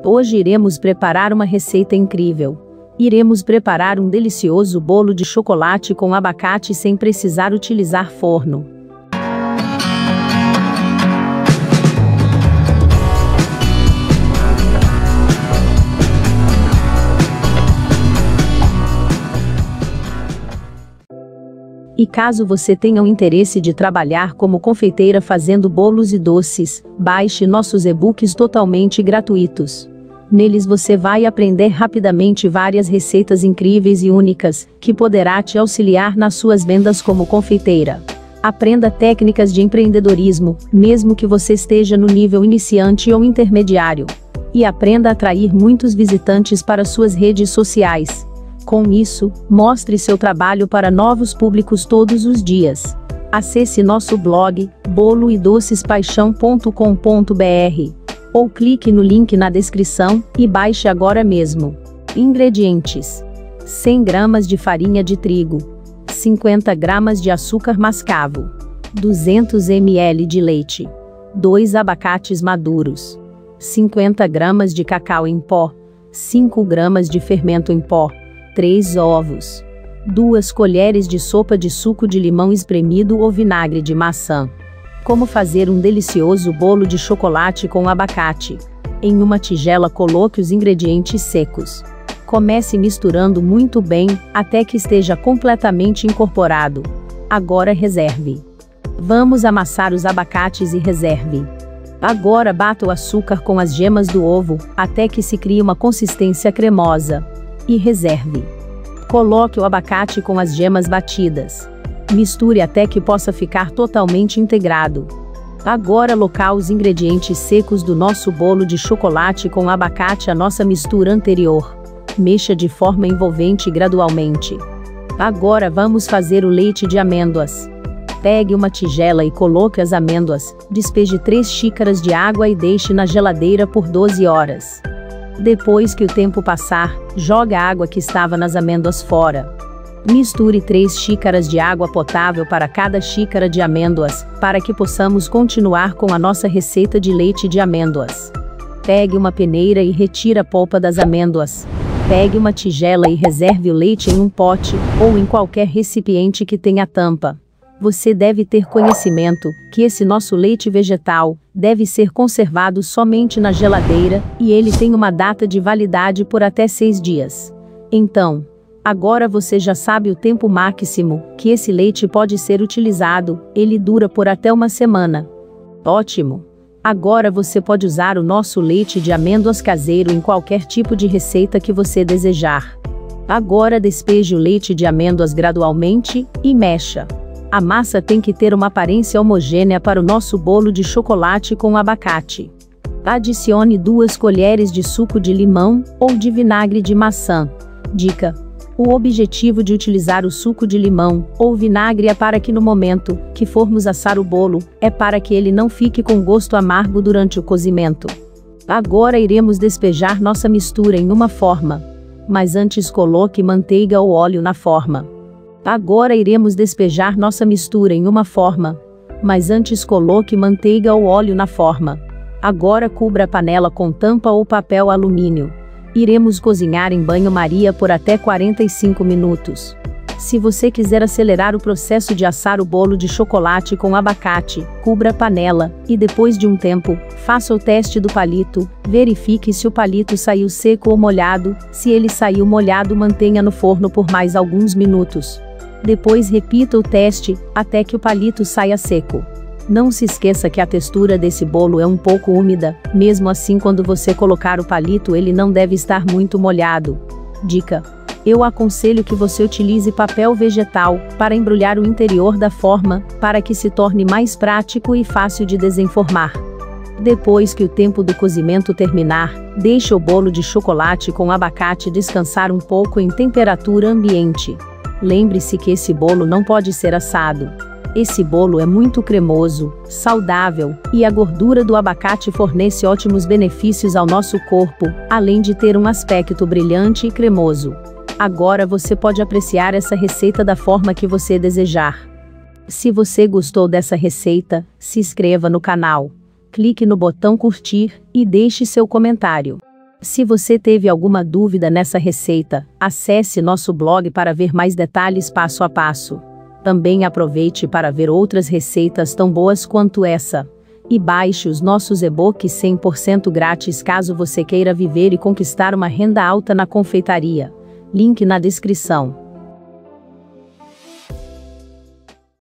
Hoje iremos preparar uma receita incrível. Iremos preparar um delicioso bolo de chocolate com abacate sem precisar utilizar forno. E caso você tenha o interesse de trabalhar como confeiteira fazendo bolos e doces, baixe nossos e-books totalmente gratuitos. Neles você vai aprender rapidamente várias receitas incríveis e únicas, que poderá te auxiliar nas suas vendas como confeiteira. Aprenda técnicas de empreendedorismo, mesmo que você esteja no nível iniciante ou intermediário. E aprenda a atrair muitos visitantes para suas redes sociais. Com isso, mostre seu trabalho para novos públicos todos os dias. Acesse nosso blog boloedocespaixão.com.br ou clique no link na descrição e baixe agora mesmo. Ingredientes: 100 gramas de farinha de trigo, 50 gramas de açúcar mascavo, 200 ml de leite, 2 abacates maduros, 50 gramas de cacau em pó, 5 gramas de fermento em pó, 3 ovos, 2 colheres de sopa de suco de limão espremido ou vinagre de maçã. Como fazer um delicioso bolo de chocolate com abacate. Em uma tigela coloque os ingredientes secos. Comece misturando muito bem, até que esteja completamente incorporado. Agora reserve. Vamos amassar os abacates e reserve. Agora bata o açúcar com as gemas do ovo, até que se crie uma consistência cremosa. E reserve. Coloque o abacate com as gemas batidas. Misture até que possa ficar totalmente integrado. Agora alocar os ingredientes secos do nosso bolo de chocolate com abacate à nossa mistura anterior. Mexa de forma envolvente gradualmente. Agora vamos fazer o leite de amêndoas. Pegue uma tigela e coloque as amêndoas, despeje 3 xícaras de água e deixe na geladeira por 12 horas. Depois que o tempo passar, jogue a água que estava nas amêndoas fora. Misture 3 xícaras de água potável para cada xícara de amêndoas, para que possamos continuar com a nossa receita de leite de amêndoas. Pegue uma peneira e retire a polpa das amêndoas. Pegue uma tigela e reserve o leite em um pote, ou em qualquer recipiente que tenha tampa. Você deve ter conhecimento que esse nosso leite vegetal deve ser conservado somente na geladeira e ele tem uma data de validade por até seis dias. Então, Agora você já sabe o tempo máximo que esse leite pode ser utilizado, ele dura por até uma semana. Ótimo! Agora você pode usar o nosso leite de amêndoas caseiro em qualquer tipo de receita que você desejar. Agora despeje o leite de amêndoas gradualmente e mexa. A massa tem que ter uma aparência homogênea para o nosso bolo de chocolate com abacate. Adicione duas colheres de suco de limão ou de vinagre de maçã. Dica: o objetivo de utilizar o suco de limão ou vinagre é para que no momento que formos assar o bolo, é para que ele não fique com gosto amargo durante o cozimento. Agora iremos despejar nossa mistura em uma forma. Mas antes coloque manteiga ou óleo na forma. Agora iremos despejar nossa mistura em uma forma. Mas antes coloque manteiga ou óleo na forma. Agora cubra a panela com tampa ou papel alumínio. Iremos cozinhar em banho-maria por até 45 minutos. Se você quiser acelerar o processo de assar o bolo de chocolate com abacate, cubra a panela e depois de um tempo, faça o teste do palito, verifique se o palito saiu seco ou molhado, se ele saiu molhado mantenha no forno por mais alguns minutos. Depois repita o teste, até que o palito saia seco. Não se esqueça que a textura desse bolo é um pouco úmida, mesmo assim quando você colocar o palito ele não deve estar muito molhado. Dica: eu aconselho que você utilize papel vegetal para embrulhar o interior da forma, para que se torne mais prático e fácil de desenformar. Depois que o tempo do cozimento terminar, deixe o bolo de chocolate com abacate descansar um pouco em temperatura ambiente. Lembre-se que esse bolo não pode ser assado. Esse bolo é muito cremoso, saudável, e a gordura do abacate fornece ótimos benefícios ao nosso corpo, além de ter um aspecto brilhante e cremoso. Agora você pode apreciar essa receita da forma que você desejar. Se você gostou dessa receita, se inscreva no canal, clique no botão curtir e deixe seu comentário. Se você teve alguma dúvida nessa receita, acesse nosso blog para ver mais detalhes passo a passo. Também aproveite para ver outras receitas tão boas quanto essa. E baixe os nossos e-books 100% grátis caso você queira viver e conquistar uma renda alta na confeitaria. Link na descrição.